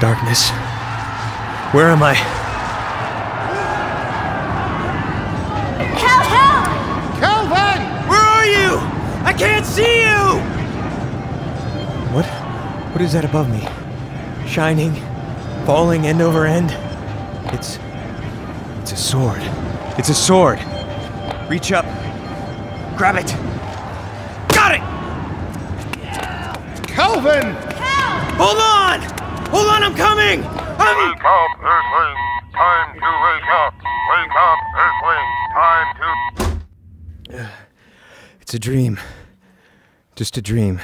darkness. Where am I? Help! Help! Calvin! Where are you? I can't see you! What? What is that above me? Shining, falling end over end? It's. It's a sword. It's a sword. Reach up. Grab it. Got it! Calvin! Hold on! Hold on, I'm coming! I'm. Wake up, Earthling! Time to wake up! Wake up, Earthling! Time to... It's a dream. Just a dream.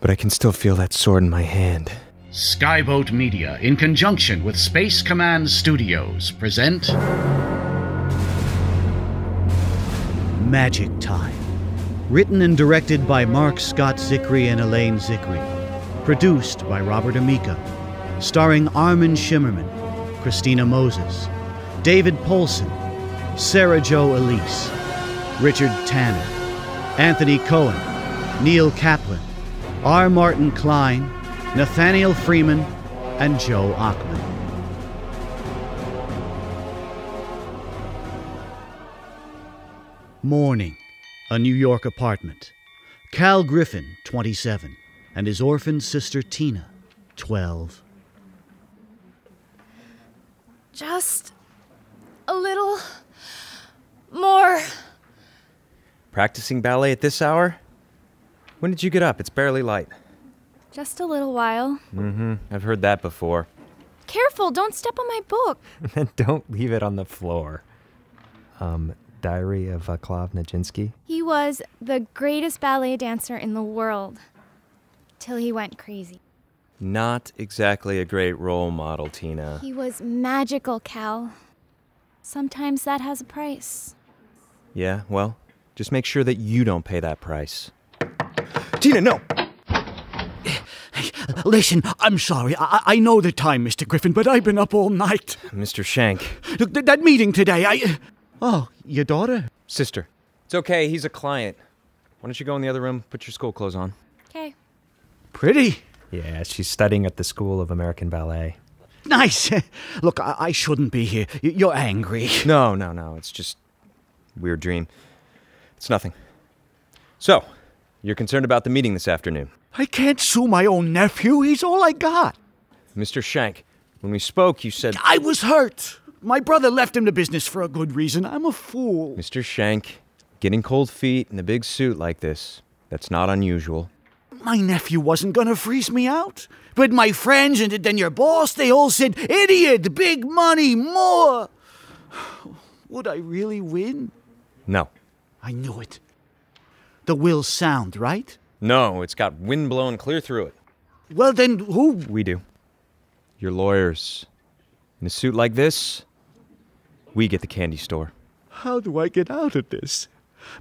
But I can still feel that sword in my hand. Skyboat Media, in conjunction with Space Command Studios, present Magic Time. Written and directed by Marc Scott Zicree and Elaine Zicree. Produced by Robert Amico. Starring Armin Shimerman, Christina Moses, David Polcyn, Sara Jo Elice, Richard Tanner, Anthony Cohen, Neil Kaplan, R. Martin Klein, Nathaniel Freeman, and Joe Ochman. Morning, a New York apartment. Cal Griffin, 27, and his orphan sister Tina, 12. Just a little more. Practicing ballet at this hour? When did you get up? It's barely light. Just a little while. Mm-hmm. I've heard that before. Careful, don't step on my book. And don't leave it on the floor. Um, Diary of Vaclav Nijinsky? He was the greatest ballet dancer in the world. Till he went crazy. Not exactly a great role model, Tina. He was magical, Cal. Sometimes that has a price. Yeah, well, just make sure that you don't pay that price. Tina, no! Listen, I'm sorry. I, I know the time, Mr. Griffin, but I've been up all night. Mr. Shank. Look, th- that meeting today, I. Oh, your daughter? Sister. It's okay, he's a client. Why don't you go in the other room, put your school clothes on? Pretty. Yeah, she's studying at the School of American Ballet. Nice. Look, I, I shouldn't be here. You're angry. No, no, no, it's just weird dream. It's nothing. So, you're concerned about the meeting this afternoon. I can't sue my own nephew. He's all I got. Mr. Shank, when we spoke, you said I was hurt. My brother left him the business for a good reason. I'm a fool. Mr. Shank, getting cold feet in a big suit like this, that's not unusual. My nephew wasn't gonna freeze me out. But my friends and then your boss, they all said, idiot, big money, more. Would I really win? No. I knew it. The will's sound, right? No, it's got wind blowing clear through it. Well, then who? We do. You're lawyers. In a suit like this, we get the candy store. How do I get out of this?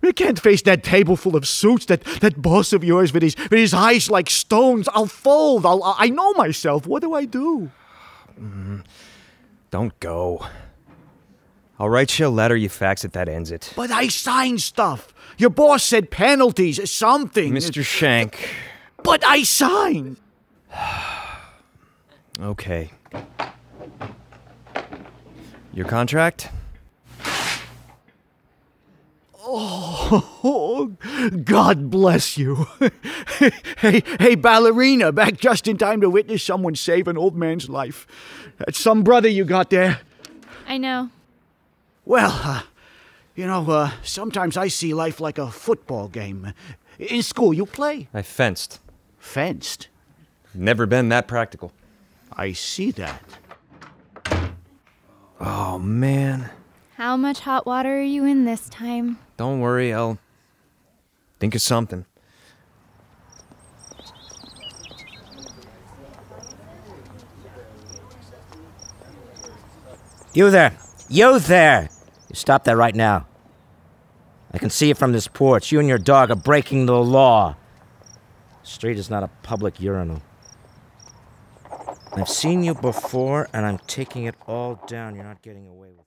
I can't face that table full of suits, that, that boss of yours with his, with his eyes like stones. I'll fold. I'll, I know myself. What do I do? Mm, don't go. I'll write you a letter, you fax it, that ends it. But I signed stuff. Your boss said penalties, something. Mr. Shank. But I signed. Okay. Your contract? Oh, God bless you. hey, hey, ballerina, back just in time to witness someone save an old man's life. That's some brother you got there. I know. Well, uh, you know, uh, sometimes I see life like a football game. In school, you play? I fenced. Fenced. Never been that practical. I see that. Oh, man. How much hot water are you in this time? Don't worry, I'll think of something. You there! You there! You stop that right now. I can see it from this porch. You and your dog are breaking the law. The street is not a public urinal. I've seen you before, and I'm taking it all down. You're not getting away with it.